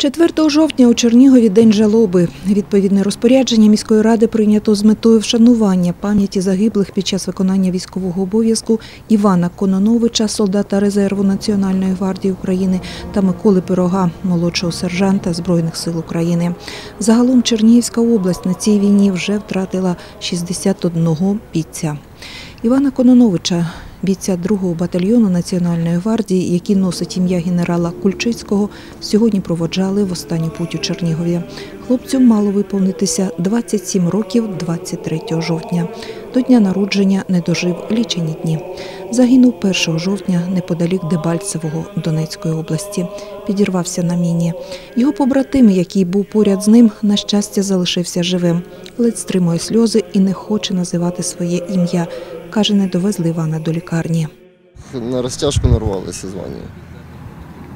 4 жовтня у Чернігові день жалоби. Відповідне розпорядження міської ради прийнято з метою вшанування пам'яті загиблих під час виконання військового обов'язку Івана Кононовича, солдата резерву Національної гвардії України та Миколи Пирога, молодшого сержанта Збройних сил України. Загалом Чернігівська область на цій війні вже втратила 61 бійця. Івана Кононовича, бійця 2-го батальйону Національної гвардії, який носить ім'я генерала Кульчицького, сьогодні проводжали в останню путь у Чернігові. Хлопцю мало виповнитися 27 років 23 жовтня. До дня народження не дожив лічені дні. Загинув 1 жовтня неподалік Дебальцевого Донецької області. Підірвався на міні. Його побратим, який був поряд з ним, на щастя, залишився живим. Ледь стримує сльози і не хоче називати своє ім'я. Каже, не довезли Івана до лікарні. На розтяжку нарвалися з Ванією.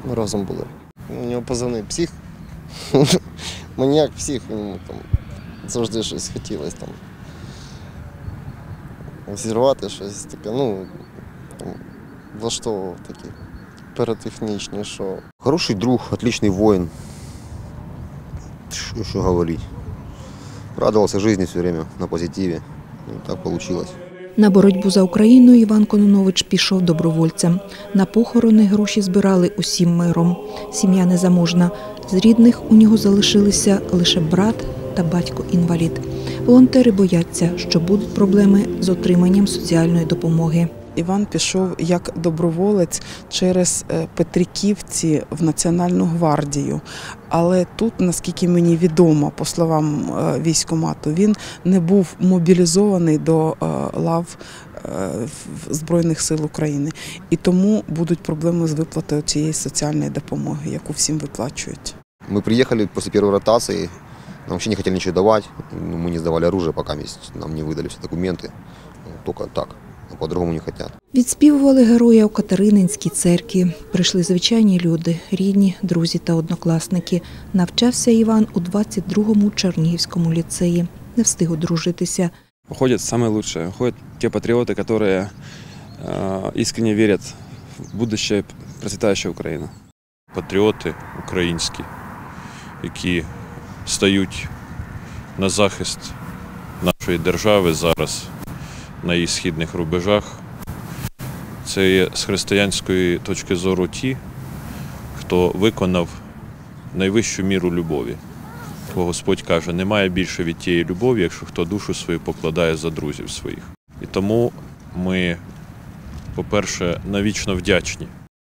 Ми разом були. У нього позивний псих. Маніяк псих, йому там завжди щось хотілося там. Зірвати щось таке, ну, там, влаштовував такі піротехнічні шоу. Хороший друг, отличный воин. Что еще говорить? Радовался жизни все время на позитиве. Ну, так получилось. На боротьбу за Україну Іван Кононович пішов добровольцем. На похорони гроші збирали усім миром. Сім'я незаможна. З рідних у нього залишилися лише брат та батько-інвалід. Волонтери бояться, що будуть проблеми з отриманням соціальної допомоги. Іван пішов як доброволець через е, Петриківці в Національну гвардію. Але тут, наскільки мені відомо, по словам е, військомату, він не був мобілізований до е, лав е, в- Збройних сил України. І тому будуть проблеми з виплатою цієї соціальної допомоги, яку всім виплачують. Мы приехали после первой ротации. Нам вообще не хотели ничего давать. Ну, Мы не сдавали оружие, пока есть- нам не выдали все документы. Ну, Только так. А по-другому не хотят. Відспівували героя у Катерининській церкві. Прийшли звичайні люди, рідні, друзі та однокласники. Навчався Іван у 22-му Чернігівському ліцеї. Не встиг одружитися. уходят самые лучшие. Уходят те патриоты, которые э, искренне верят в будущее процветающей Украины. патріоти українські, які стають на захист нашої держави зараз на її східних рубежах. Це є з християнської точки зору ті, хто виконав найвищу міру любові. Бо Господь каже, немає більше від тієї любові, якщо хто душу свою покладає за друзів своїх. І тому ми, по-перше, навічно вдячні